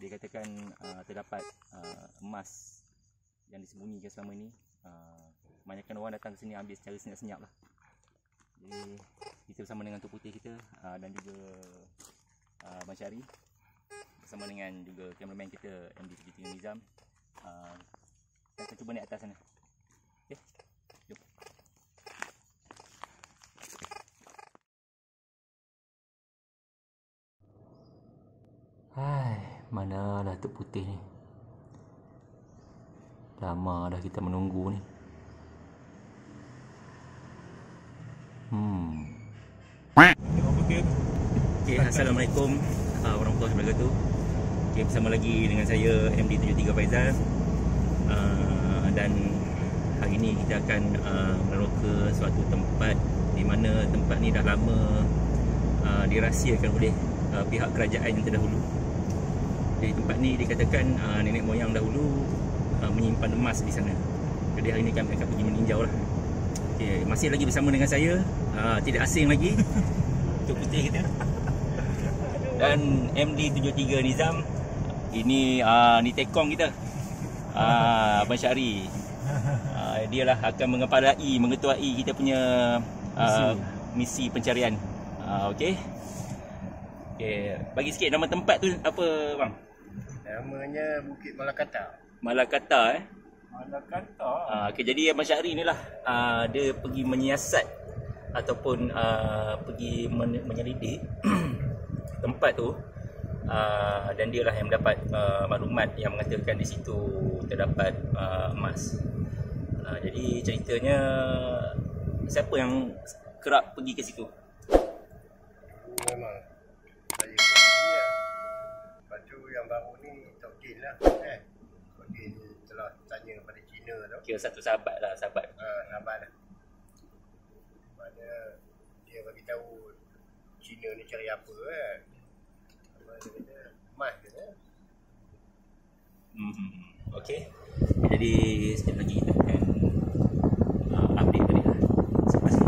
dia katakan uh, terdapat uh, emas yang disembunyikan selama ni uh, kebanyakan orang datang ke sini ambil secara senyap-senyap lah. Jadi kita bersama dengan Tok Putih kita uh, dan juga uh, Abang Syari. Bersama dengan juga kameraman kita MD Sejiti Nizam. Uh, kita cuba naik atas sana mana dah Tok Putih ni? Lama dah kita menunggu ni. Hmm. Okay, Assalamualaikum uh, warahmatullahi wabarakatuh. Okay, bersama lagi dengan saya MD73 Faizal. Uh, dan hari ni kita akan uh, meneroka suatu tempat di mana tempat ni dah lama uh, dirahsiakan oleh uh, pihak kerajaan yang terdahulu. Jadi tempat ni dikatakan uh, nenek moyang dahulu uh, menyimpan emas di sana. Jadi hari ni kami akan pergi meninjau lah. Okay, masih lagi bersama dengan saya, uh, tidak asing lagi. Tok Putih kita. Dan MD73 Nizam. Ini uh, ni tekong kita. Uh, Abang Syari. Uh, dia lah akan mengepalai, mengetuai kita punya uh, misi pencarian. Uh, okay. Okay, bagi sikit nama tempat tu apa bang? Namanya Bukit Malakata. Malakata eh. Malakata? Uh, okay, jadi Abang Syahri ni lah uh, dia pergi menyiasat ataupun uh, pergi men- menyelidik tempat tu uh, dan dia lah yang mendapat uh, maklumat yang mengatakan di situ terdapat uh, emas. Uh, jadi ceritanya siapa yang kerap pergi ke situ? Memang saya pergi lah. Lepas tu yang baru ni Tok Din lah. Eh, Tok Din telah tanya pada Cina tu. Kira satu sahabat lah, sahabat. Uh, nampak lah. Mana dia bagi tahu Cina ni cari apa kan. Apa dia kata, emas dia kan. Hmm. Okey. Jadi sekejap lagi kita akan uh, update balik lah. Selepas ni.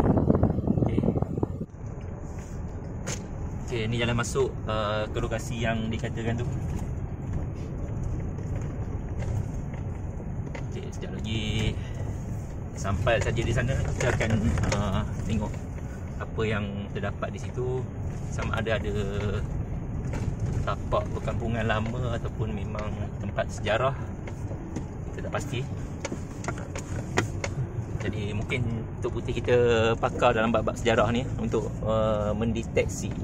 Okey. Okey, ni jalan masuk uh, ke lokasi yang dikatakan tu. Okey, sekejap lagi sampai saja di sana kita akan uh, tengok apa yang terdapat di situ. Sama ada ada tapak perkampungan lama ataupun memang tempat sejarah. Kita tak pasti. Jadi mungkin Tok Putih kita pakar dalam bab-bab sejarah ni untuk uh, mendeteksi.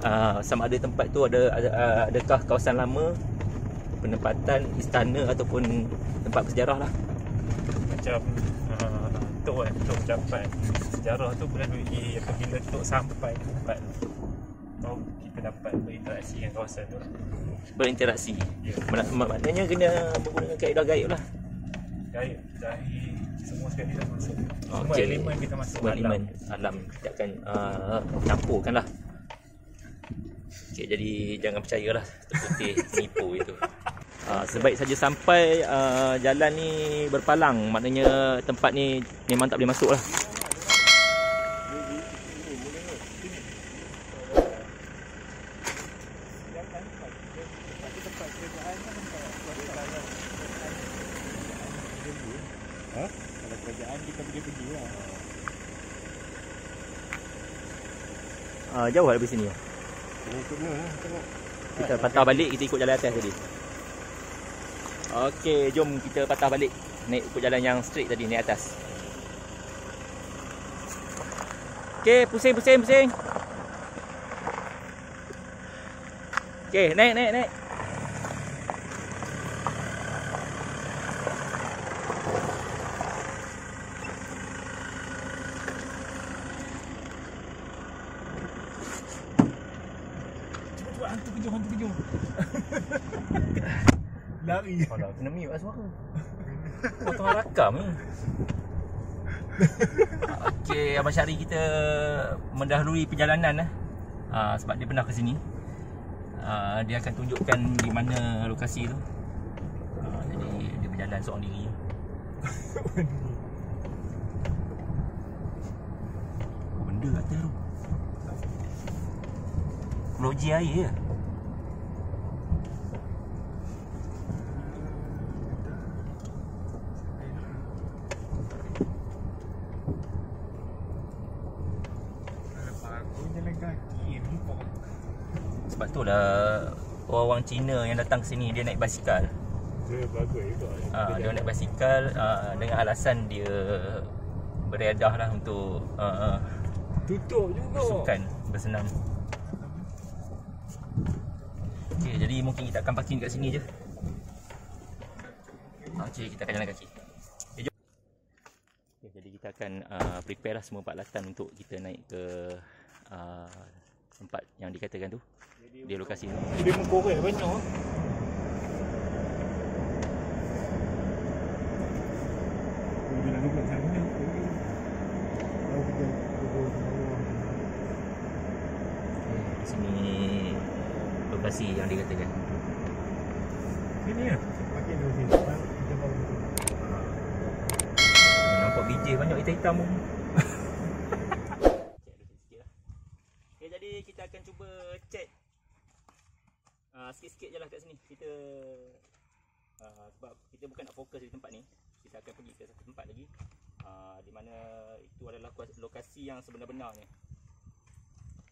Uh, sama ada tempat tu ada, ada uh, adakah kawasan lama penempatan istana ataupun tempat bersejarah lah macam uh, Tok kan Tok ucapan sejarah tu melalui apabila Tok sampai ke tempat tu baru kita dapat berinteraksi dengan kawasan tu. Berinteraksi? Ya. Mak- maknanya kena menggunakan kaedah gaib lah. Gaib, zahir, semua sekali dah masuk. Semua Okey. elemen kita masuk Semua dalam. elemen alam. Kita akan uh, campurkan lah. Okay, jadi jangan percayalah Tok Putih nipu itu uh, sebaik saja sampai uh, jalan ni berpalang. Maknanya tempat ni memang tak boleh masuk lah. Kalau kerajaan kita pergi-pergi lah uh, jauh lah dari sini. Kita patah balik kita ikut jalan atas tadi Okey, jom kita patah balik naik ikut jalan yang straight tadi naik atas. Okey, pusing pusing pusing. Okey, naik naik naik. Hantu kejung, hantu kejung Lari Alah, kena mute lah suara. Oh, tengah rakam ni. Okey, Abang Syari kita mendahului perjalanan lah. Uh, sebab dia pernah ke sini. Uh, dia akan tunjukkan di mana lokasi tu. Uh, jadi dia berjalan seorang diri. Oh, benda kat atas tu. loji air je. Aku jalan kaki nampak. Sebab tu lah orang-orang Cina yang datang ke sini dia naik basikal. Dia bagus juga. Uh, dia naik basikal uh, dengan alasan dia beredah lah untuk uh, tutup juga. sukan bersenam. Okay, jadi mungkin kita akan parking kat sini je. Okay, kita akan jalan kaki. Okay, jom. Okay, jadi kita akan uh, prepare lah semua peralatan untuk kita naik ke uh, tempat yang dikatakan tu. Dia lokasi tu. Dia mengkorek banyak. Bawah. Okay, di sini lokasi yang dikatakan. Sini ya. Pakai dulu sini. Nampak biji banyak hitam-hitam pun. okay, jadi kita akan cuba check uh, sikit-sikit je lah kat sini. Kita uh, sebab kita bukan nak fokus di tempat ni. Kita akan pergi ke satu tempat lagi. Uh, di mana itu adalah lokasi yang sebenar-benarnya.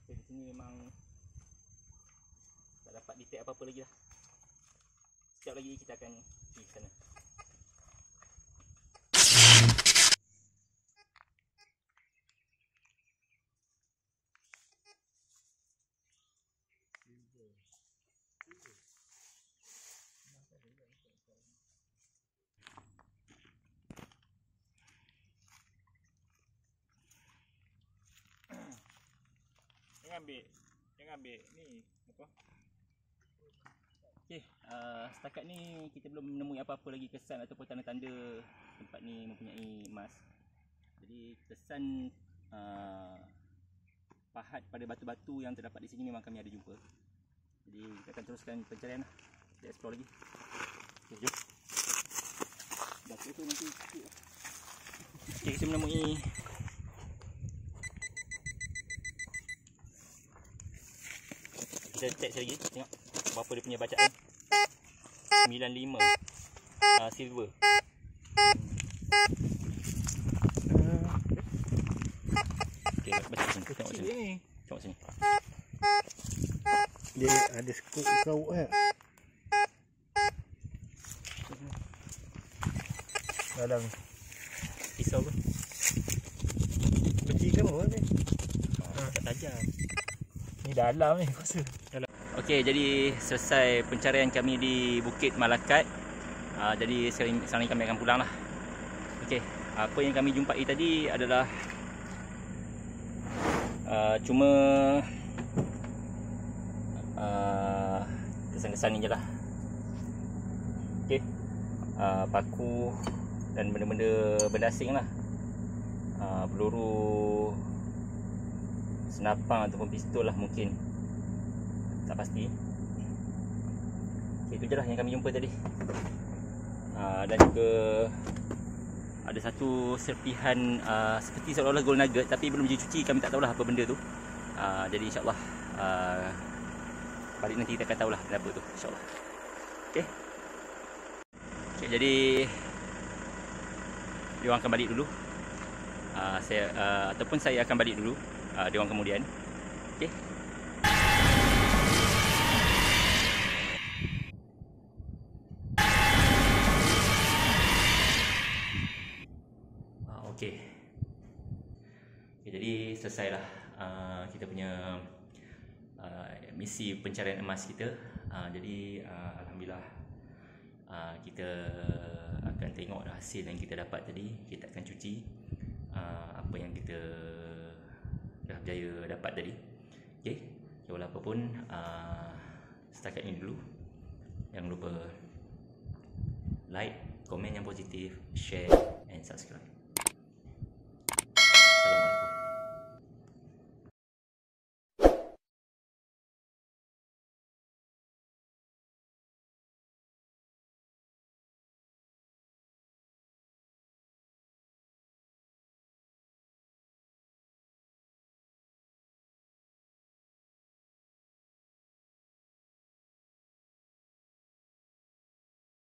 Okay, di sini memang tak dapat detect apa-apa lagi lah. Sekejap lagi kita akan pergi sana. Jangan ambil. Jangan ambil. Ni apa? Okey, uh, setakat ni kita belum menemui apa-apa lagi kesan ataupun tanda-tanda tempat ni mempunyai emas. Jadi kesan uh, pahat pada batu-batu yang terdapat di sini memang kami ada jumpa. Jadi kita akan teruskan pencarian lah. Kita explore lagi. Okey, jom. Batu tu nanti sikit lah. Okey, kita menemui kita check sekali lagi tengok berapa dia punya bacaan 95 uh, silver Okey, baca sini tengok sini ni. tengok sini Dia ada skop kau eh. Dalam pisau ke Beci kamu ni. ah, tak tajam Ni dalam ni. Dalam. Okey, jadi selesai pencarian kami di Bukit Malakat. Uh, jadi sekarang, sekarang ni kami akan pulang lah. Okey, apa yang kami jumpai tadi adalah uh, cuma uh, kesan-kesan ni je lah. Okey, uh, paku dan benda-benda benda asing lah. Uh, peluru senapang ataupun pistol lah mungkin tak pasti. Okay, itu je lah yang kami jumpa tadi. Uh, dan juga ada satu serpihan uh, seperti seolah-olah gold nugget tapi belum dicuci kami tak tahulah apa benda tu. Uh, jadi insyaAllah uh, balik nanti kita akan tahulah kenapa tu insyaAllah. Ok okay, jadi dia akan balik dulu. Uh, saya uh, ataupun saya akan balik dulu uh, dia orang kemudian okey. Okay, jadi selesailah uh, kita punya uh, misi pencarian emas kita. Uh, jadi uh, alhamdulillah uh, kita akan tengok hasil yang kita dapat tadi. Kita akan cuci uh, apa yang kita dah berjaya dapat tadi. Okey okay, apa pun uh, setakat ini dulu. Jangan lupa like komen yang positif share and subscribe